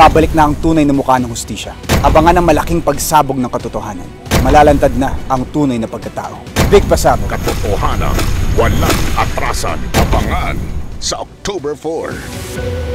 Babalik na ang tunay na mukha ng hustisya. Abangan ang malaking pagsabog ng katotohanan. Malalantad na ang tunay na pagkatao. Big Pasabog. Katotohanan, walang atrasan. Abangan sa October 4.